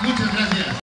Muchas gracias.